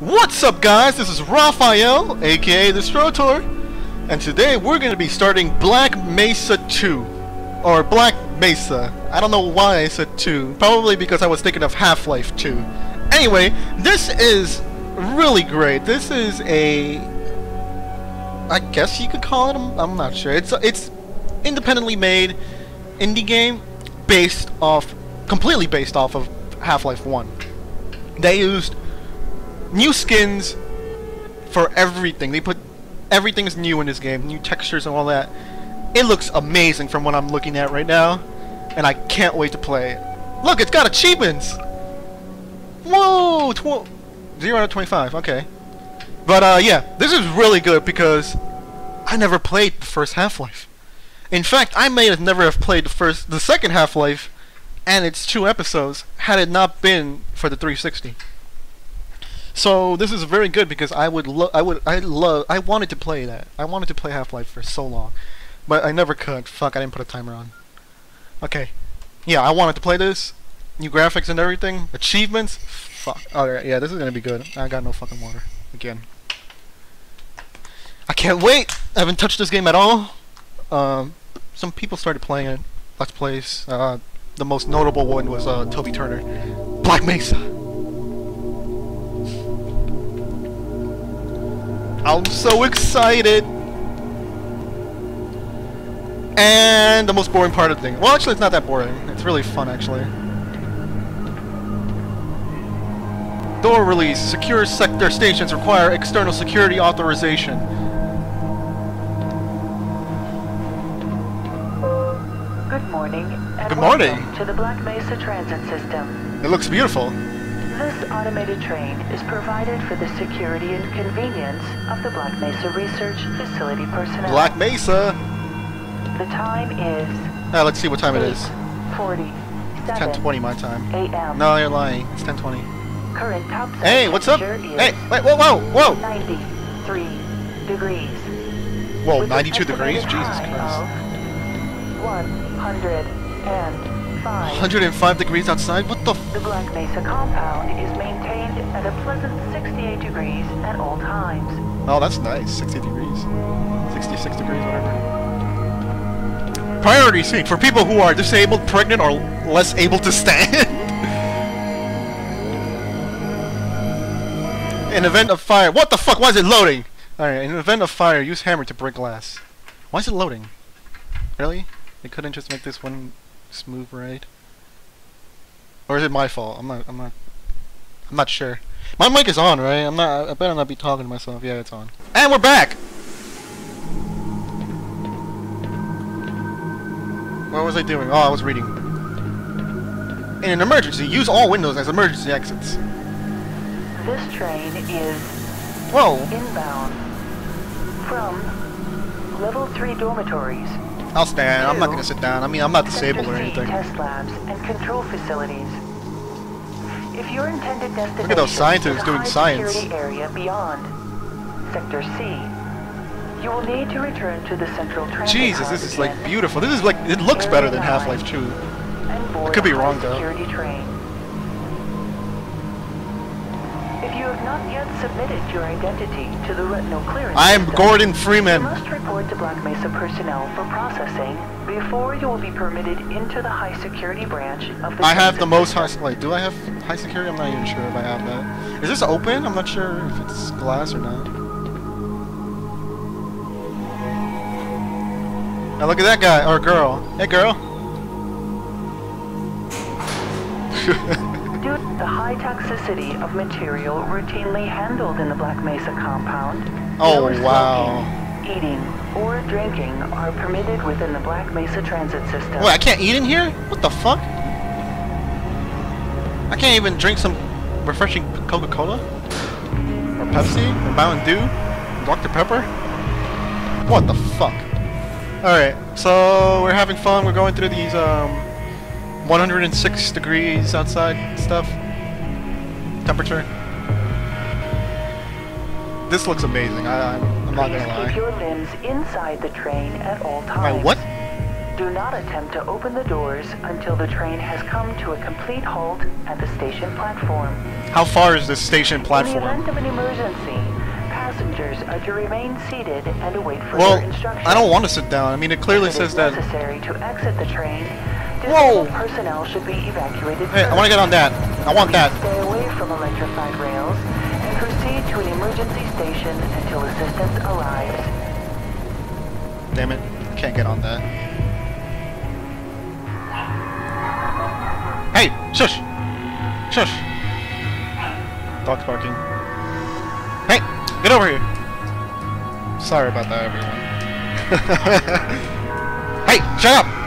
What's up guys, this is Raphael, aka Destrotor, and today we're going to be starting Black Mesa 2, or Black Mesa. I don't know why I said 2, probably because I was thinking of Half-Life 2. Anyway, this is really great. This is a... I guess you could call it, i I'm not sure. It's, it's independently made indie game based off, completely based off of Half-Life 1. They used new skins for everything. They put everything's new in this game, new textures and all that. It looks amazing from what I'm looking at right now, and I can't wait to play it. Look, it's got achievements. Whoa, tw zero out of 25. Okay, but uh, yeah, this is really good because I never played the first Half-Life. In fact, I may have never have played the first, the second Half-Life, and its two episodes had it not been for the 360. So this is very good because I would lo I would I love I wanted to play that. I wanted to play Half-Life for so long. But I never could. Fuck, I didn't put a timer on. Okay. Yeah, I wanted to play this. New graphics and everything. Achievements. Fuck. Alright, yeah, this is gonna be good. I got no fucking water. Again. I can't wait! I haven't touched this game at all. Um, some people started playing it. Let's Plays. Uh, the most notable one was uh, Toby Turner. Black Mesa. I'm so excited! And the most boring part of the thing. Well, actually, it's not that boring. It's really fun, actually. Door release. Secure sector stations require external security authorization. Good morning. And Good morning. To the Black Mesa Transit System. It looks beautiful. This automated train is provided for the security and convenience of the Black Mesa Research Facility personnel. Black Mesa. The time is Now let's see what time it is. 40. It's 10:20 my time. A.M. No, you're lying. It's 10:20. Current top Hey, what's up? Hey, wait, whoa, whoa, whoa, 93 degrees. whoa! With 92 degrees. Jesus Christ. Of 105. 105 degrees outside. What the? F The Black Mesa compound is maintained at a pleasant 68 degrees at all times. Oh, that's nice. 60 degrees. 66 degrees, whatever. Priority seat for people who are disabled, pregnant, or less able to stand. in event of fire. What the fuck? Why is it loading? Alright, in event of fire, use hammer to break glass. Why is it loading? Really? They couldn't just make this one smooth ride? Or is it my fault? I'm not I'm not I'm not sure. My mic is on, right? I'm not I better not be talking to myself. Yeah, it's on. And we're back! What was I doing? Oh, I was reading. In an emergency, use all windows as emergency exits. This train is Whoa! inbound from level 3 dormitories, I'll stand. I'm not gonna sit down. I mean, I'm not disabled or anything. test labs and control facilities. If your intended destination at those scientists doing science. area beyond Sector C, you will need to return to the central transit Jesus, this is like beautiful. This is like, it looks better than Half-Life 2. and board could be wrong, though. If you have not yet submitted your identity to the retinal clearance I am Gordon You Freeman. must report to Black Mesa personnel for processing before you will be permitted into the high security branch of the I have the most high. system. Wait, do I have high security? I'm not even sure if I have that. Is this open? I'm not sure if it's glass or not. Now look at that guy or girl. Hey, girl. The high toxicity of material routinely handled in the Black Mesa compound, Oh, no wow. smoking, eating, or drinking are permitted within the Black Mesa transit system. Wait, I can't eat in here? What the fuck? I can't even drink some refreshing Coca-Cola? Or Pepsi? Or Mountain Dew? Dr. Pepper? What the fuck? Alright, so we're having fun. We're going through these, um, 106 degrees outside stuff. Temperature. This looks amazing. I, I'm, I'm not Please gonna keep your limbs inside the train at all times. My what? Do not attempt to open the doors until the train has come to a complete halt at the station platform. How far is this station platform? In the event of an emergency, passengers are to remain seated and await further Well, instructions. I don't want to sit down. I mean, it clearly it says that. necessary to exit the train, Whoa! personnel should be evacuated Hey, I want to get on that. I want that. Stay away from electrified rails and proceed to an emergency station until assistance arrives. Damn it. Can't get on that. Hey! Shush! Shush! Dog's barking. Hey! Get over here! Sorry about that, everyone. hey! Shut up!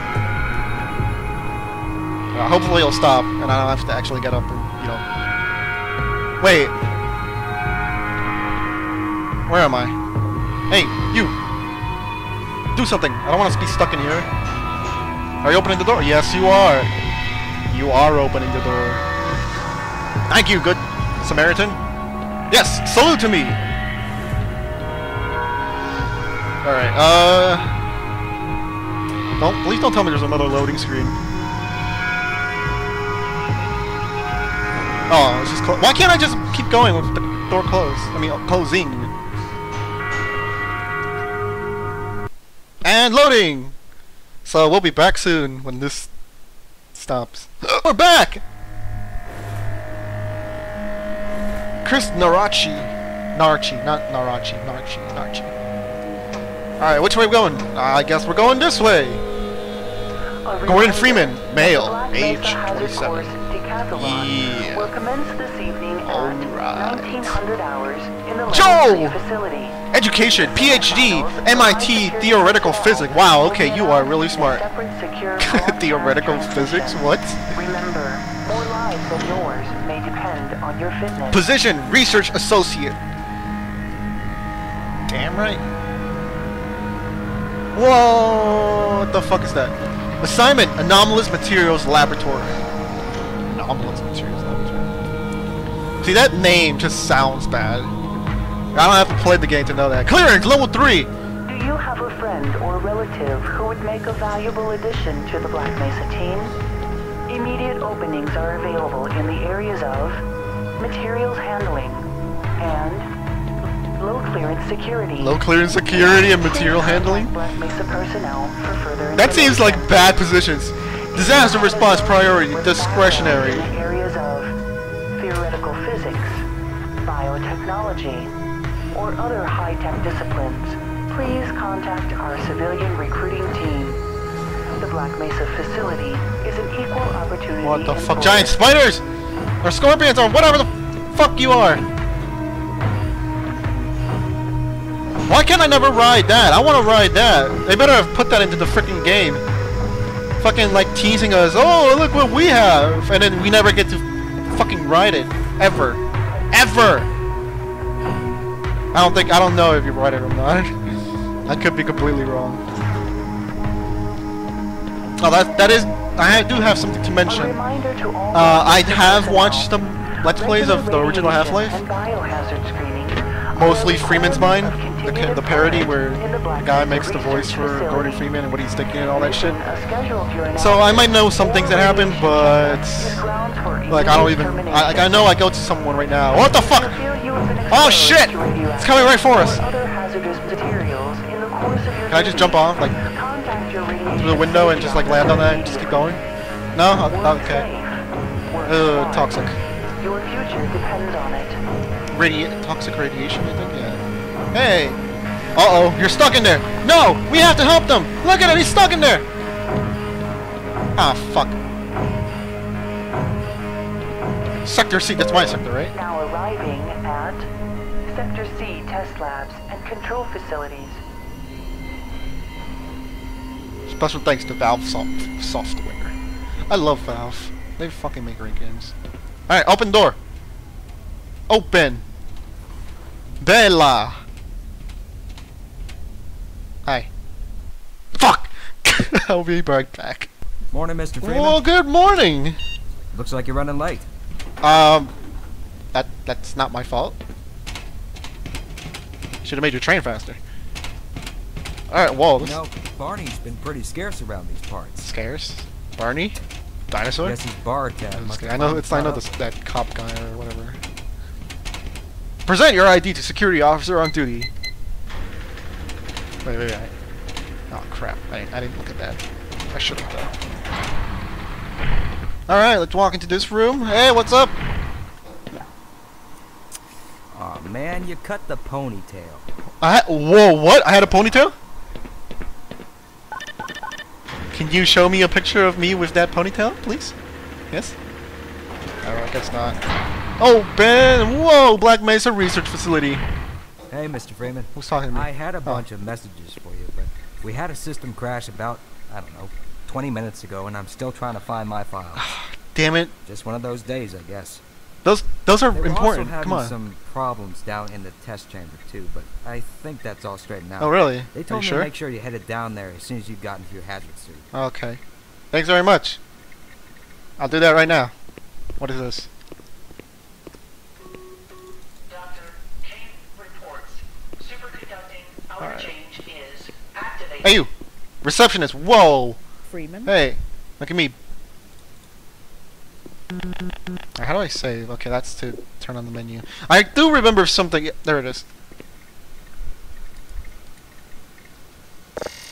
Uh, hopefully it'll stop, and I don't have to actually get up and, you know... Wait! Where am I? Hey, you! Do something! I don't want to be stuck in here. Are you opening the door? Yes, you are. You are opening the door. Thank you, good Samaritan. Yes, salute to me. All right. Uh, don't please don't tell me there's another loading screen. Oh, it's just why can't I just keep going with the door closed? I mean, uh, closing. And loading. So we'll be back soon when this stops. We're back. Chris Narachi, Narchi, not Narachi, Narchi, Narchi. All right, which way are we going? I guess we're going this way. Gordon Freeman, male, age 27. Decathlon Yeah. will commence this evening at Alright. 1900 hours in the Joe! Legacy facility. Education, PhD, MIT, theoretical physics. Wow, okay, you are really smart. Theoretical physics? What? Remember, more lives than yours may depend on your fitness. Position, research associate. Damn right. Whoa, what the fuck is that? Assignment, anomalous materials laboratory. Materials. See, that name just sounds bad. I don't have to play the game to know that. Clearance, level 3! Do you have a friend or relative who would make a valuable addition to the Black Mesa team? Immediate openings are available in the areas of materials handling and low clearance security. Low clearance security and material handling? Black Mesa personnel for further That seems like bad positions. Disaster response priority, discretionary. In the areas of theoretical physics, biotechnology, or other high-tech disciplines, please contact our civilian recruiting team. The Black Mesa facility is an equal opportunity What the fuck? Giant spiders! Or scorpions or whatever the fuck you are! Why can't I never ride that? I want to ride that. They better have put that into the freaking game. Fucking like teasing us, oh look what we have! And then we never get to fucking ride it. Ever. Ever! I don't think, I don't know if you ride it or not. I could be completely wrong. Oh, that, that is, I do have something to mention. reminder to all Uh, I have watched some Let's Plays of the original Half-Life. Mostly Freeman's Mind, the, the parody where the guy makes the voice for Gordon Freeman and what he's thinking and all that shit. A schedule of your So I might know some things that happen, but is grounds for like I don't even. I, like I know I go to someone right now. What the fuck? If you feel you have been Oh shit! It's coming right for us. other hazardous materials in the course of your Can I just jump off like contact your radiation through the window and just like land on that and just keep going? No? Okay. Uh, toxic. Your future depends on it. Radi toxic radiation, I think. Yeah. Hey. Uh oh, you're stuck in there. No, we have to help them. Look at him, he's stuck in there. Ah, fuck. Sector C, that's my sector, right? Now arriving at Sector C test labs and control facilities. Special thanks to Valve soft Software. I love Valve. They fucking make great games. Alright, open door. Open. Bella. Hi. Fuck! I'll be right back. Morning, Mr. Freeman. Well, good morning. Looks like you're running late. Um, that that's not my fault. Should have made your train faster. Alright, whoa, You know, Barney's been pretty scarce around these parts. scarce. Barney? Dinosaur? Guess his bar tab I'm just must kidding. have I know it's I know this that cop guy or whatever. Present your ID to security officer on duty. Wait, wait, wait. Oh crap! I didn't, I didn't look at that. I should have done. All right, let's walk into this room. Hey, what's up? Aw, man, you cut the ponytail. I ha- whoa, what? I had a ponytail? Can you show me a picture of me with that ponytail, please? Yes? Oh, I guess not. Oh, Ben! Whoa, Black Mesa Research Facility. Hey, Mr. Freeman. Who's talking to me? I had a Oh. bunch of messages for you, but we had a system crash about, I don't know, 20 minutes ago, and I'm still trying to find my files. Damn it. Just one of those days, I guess. Those those are They important. also Come on. some problems down in the test chamber, too, but I think that's all straightened out. Oh, really? They told me sure? to make sure you headed down there as soon as you got into your hazard suit. Okay. Thanks very much. I'll do that right now. What is this? Superconducting outer change is activated. Hey, you! Receptionist! Whoa! Freeman. Hey! Look at me. How do I save? Okay, that's to turn on the menu. I do remember something. There it is.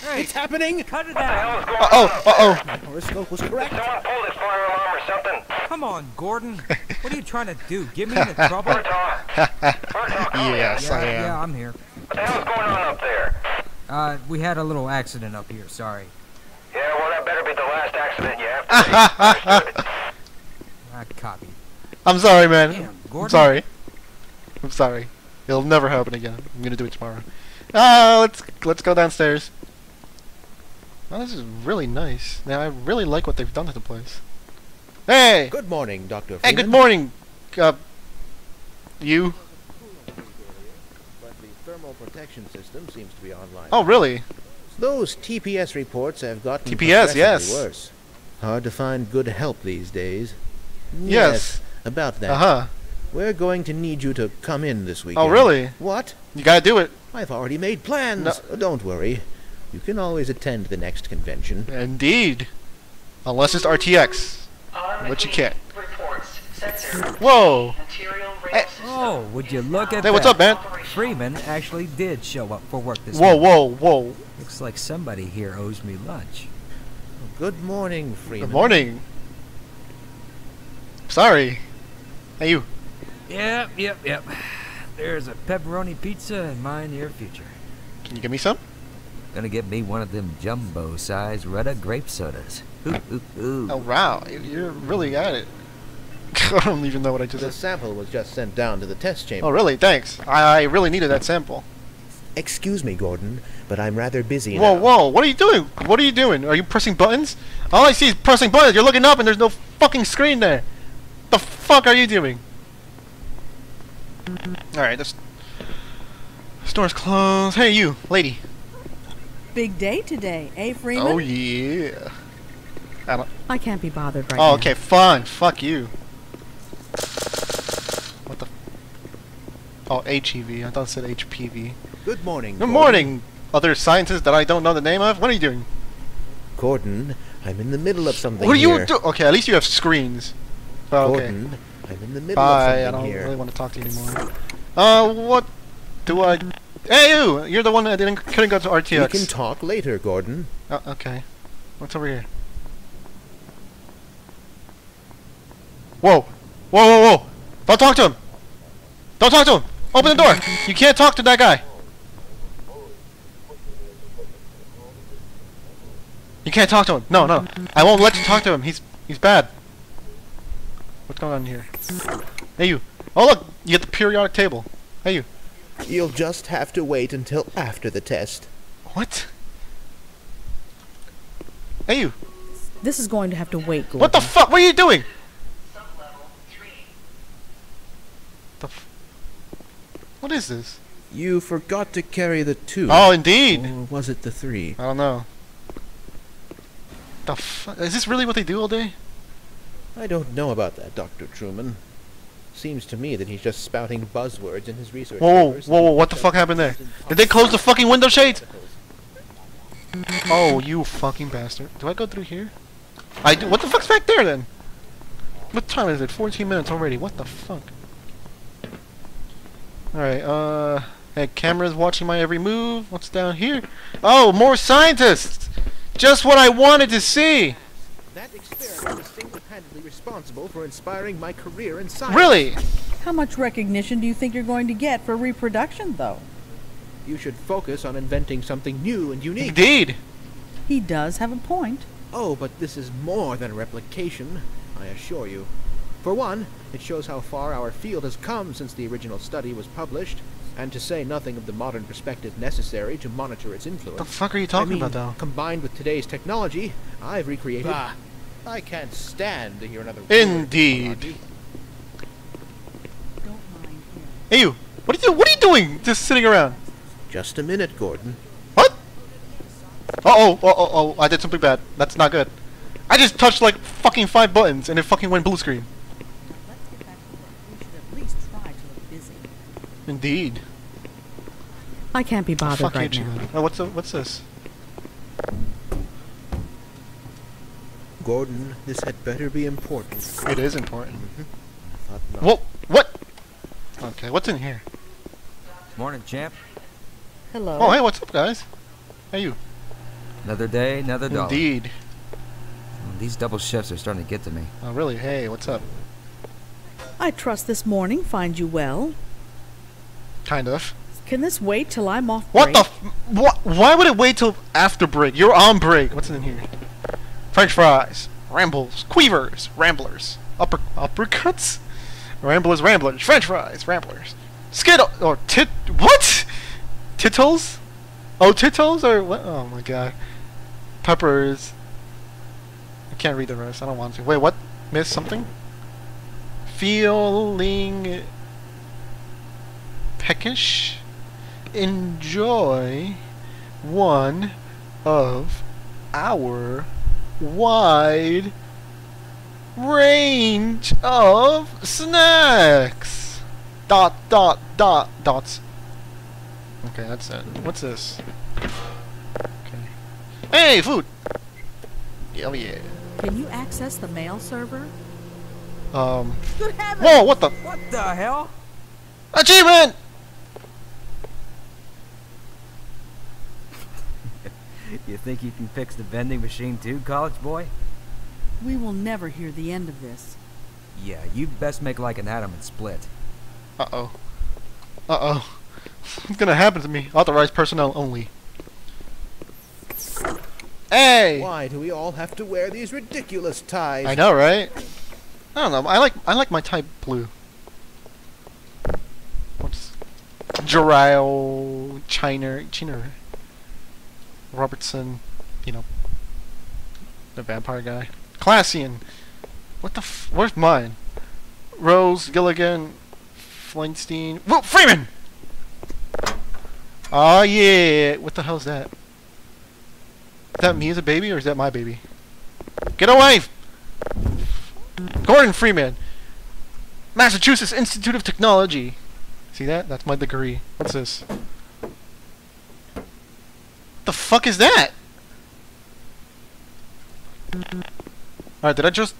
Hey, It's happening! cut it What the hell out! is going Uh oh! Uh oh! My horoscope was correct. Someone pull this fire alarm or something. Come on, Gordon. what are you trying to do? Get me into trouble? Murtaugh. Murtaugh. Yes, yeah, I am. yeah, I'm here. What the hell's going on up there? Uh, we had a little accident up here. Sorry. Yeah, well, that better be the last accident you have to see. I copied. I'm sorry, man. Damn, I'm sorry. I'm sorry. It'll never happen again. I'm gonna do it tomorrow. Ah, let's let's go downstairs. Oh, this is really nice. Now I really like what they've done to the place. Hey! Good morning, Dr. Hey, good morning. Uh, you? But the thermal protection system seems to be online. Oh, really? Those TPS reports have gotten TPS, yes. worse. Hard to find good help these days. Yes. about that. Uh huh. We're going to need you to come in this weekend. Oh, really? What? You gotta do it. I've already made plans. No. Uh, Don't worry. You can always attend the next convention. Indeed. Unless it's RTX. Arm What you Kane can't. Whoa. Hey. Oh, would you look at Hey, what's that? up, man? Freeman actually did show up for work this morning. Whoa, morning. whoa, whoa. Looks like somebody here owes me lunch. Good morning, Freeman. Good morning. Sorry. Hey, you. Yep, yep, yep. There's a pepperoni pizza in my near future. Can you give me some? Gonna get me one of them jumbo-sized Retta grape sodas. Ooh, ooh, ooh. Oh, wow. you- You're really at it. I don't even know what I just The said. sample was just sent down to the test chamber. Oh, really? Thanks. I, I really needed that sample. Excuse me, Gordon, but I'm rather busy Whoa, now. whoa. What are you doing? What are you doing? Are you pressing buttons? All I see is pressing buttons. You're looking up and there's no fucking screen there. The fuck are you doing? Alright, this store's closed. Hey, you, lady. Big day today, eh, Freeman? Oh, yeah. I don't. I can't be bothered right Oh, now. okay, fine. Fuck you. What the? Oh, HEV. I thought it said HPV. Good morning. Good Gordon. morning, other scientists that I don't know the name of. What are you doing? Gordon, I'm in the middle of something what are you doing? Okay, at least you have screens. Oh, okay. Gordon, I'm in the middle Bye. of I don't here. really want to talk to you anymore. Uh, what do I? Hey, you! You're the one that didn't couldn't go to RTX. We can talk later, Gordon. Oh, okay. What's over here? Whoa! Whoa, whoa, whoa! Don't talk to him! Don't talk to him! Open the door! You can't talk to that guy! You can't talk to him! No, no. I won't let you talk to him. He's he's bad. What's going on here? Hey, you! Oh, look! You get the periodic table. Hey, you! You'll just have to wait until after the test. What? Hey, you! This is going to have to wait, Gordon. What the fuck? What are you doing? Sublevel 3. The f- what is this? You forgot to carry the two. Oh, indeed. Or was it the three? I don't know. The fu- is this really what they do all day? I don't know about that, Dr. Truman. Seems to me that he's just spouting buzzwords in his research. Whoa, whoa, whoa, what the fuck happened there? Did they close the fucking window shades? Oh, you fucking bastard. Do I go through here? I do. What the fuck's back there then? What time is it? 14 minutes already. What the fuck? Alright, uh... Hey, camera's watching my every move. What's down here? Oh, more scientists! Just what I wanted to see! That experiment responsible for inspiring my career in science. Really? How much recognition do you think you're going to get for reproduction, though? You should focus on inventing something new and unique. Indeed. He does have a point. Oh, but this is more than replication, I assure you. For one, it shows how far our field has come since the original study was published, and to say nothing of the modern perspective necessary to monitor its influence. The fuck are you talking I mean, about, though? Combined with today's technology, I've recreated. Bah. I can't stand to hear another. word Indeed. Don't mind him. Hey, you! What are you, what are you doing? Just sitting around. Just a minute, Gordon. What? Uh-oh, uh-oh, oh, I did something bad. That's not good. I just touched like fucking five buttons and it fucking went blue screen. Let's get back to work. We should at least try to look busy. Indeed. I can't be bothered Fuck right you, now. Oh, what's the, what's this? Gordon, this had better be important. It is important. Thought not. Whoa, what? Okay, what's in here? Morning, champ. Hello. Oh, hey, what's up, guys? Hey, you. Another day, another dollar. Indeed. Mm, These double shifts are starting to get to me. Oh, really? Hey, what's up? I trust this morning finds you well. Kind of. Can this wait till I'm off break? What break? the? F- what? Why would it wait till after break? You're on break. What's in here? French fries, rambles, queevers, ramblers, upper uppercuts, ramblers, ramblers, French fries, ramblers, skittle or tit. What? Tittles? Oh, tittles or what? Oh my god. Peppers. I can't read the rest. I don't want to. Wait, what? Miss something? Feeling peckish? enjoy one of our wide range of snacks. Dot dot dot dots. Okay, that's it. What's this? Okay. Hey, food. Oh yeah. Can you access the mail server? Um. Good heavens! Whoa! What the What the hell? achievement? You think you can fix the vending machine too, college boy? We will never hear the end of this. Yeah, you'd best make like an atom and split. Uh oh. Uh oh. What's gonna happen to me? Authorized personnel only. Hey! Why do we all have to wear these ridiculous ties? I know, right? I don't know. I like I like my tie blue. What's Jarrell Chiner Chiner Robertson, you know, the vampire guy. Classian. What the f? Where's mine? Rose Gilligan, Flintstein. Whoa, Freeman. Oh yeah. What the hell's that? Is that me as a baby or is that my baby? Get away! Gordon Freeman, Massachusetts Institute of Technology. See that? That's my degree. What's this? The fuck is that? Alright, did I just...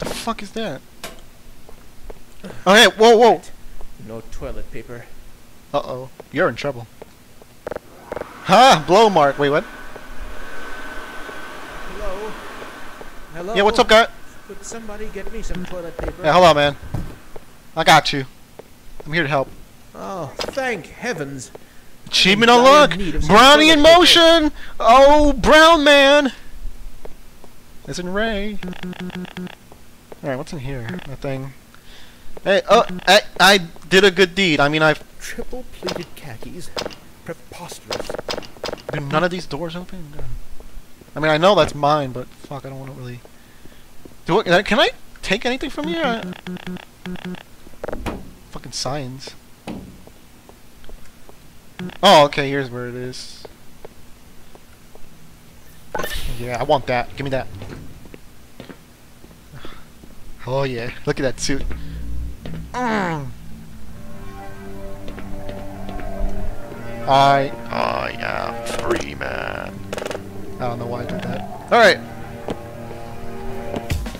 The fuck is that? Okay, whoa, whoa! No toilet paper. Uh-oh. You're in trouble. Ha! Blow mark. Wait, what? Hello? Hello? Yeah, what's up, guy? Could somebody get me some toilet paper? Yeah, hold on, man. I got you. I'm here to help. Oh, thank heavens. Achievement unlocked! Brownie in motion! Oh, brown man! As in Ray. Alright, what's in here? Nothing. Hey, oh, I, I did a good deed. I mean, I've... Triple pleated khakis. Preposterous. Do none of these doors open? I mean, I know that's mine, but fuck, I don't want to really... Do it, can I take anything from here? I- Fucking science. Oh, okay, here's where it is. Yeah, I want that. Give me that. Oh yeah, look at that suit. Mm. I I am free man. I don't know why I did that. Alright.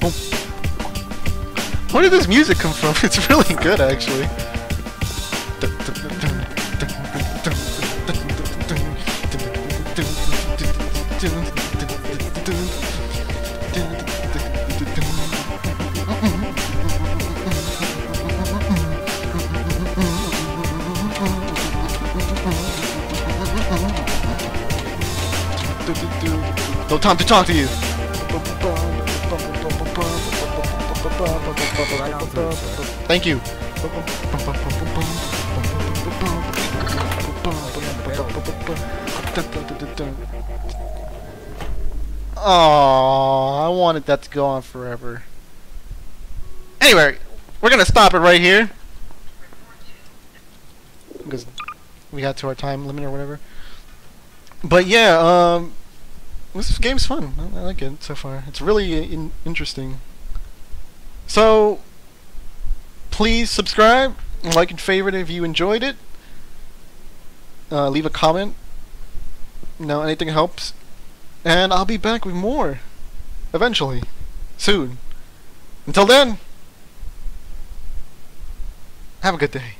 Boom. Where did this music come from? It's really good, actually. Time to talk to you. Right on through, sir. Thank you. Oh, I wanted that to go on forever. Anyway, we're gonna stop it right here because we got to our time limit or whatever. But yeah, um, this game's fun. I, like it so far. It's really in interesting. So, please subscribe, like and favorite if you enjoyed it. Uh, leave a comment. No, anything helps. And I'll be back with more. Eventually. Soon. Until then, have a good day.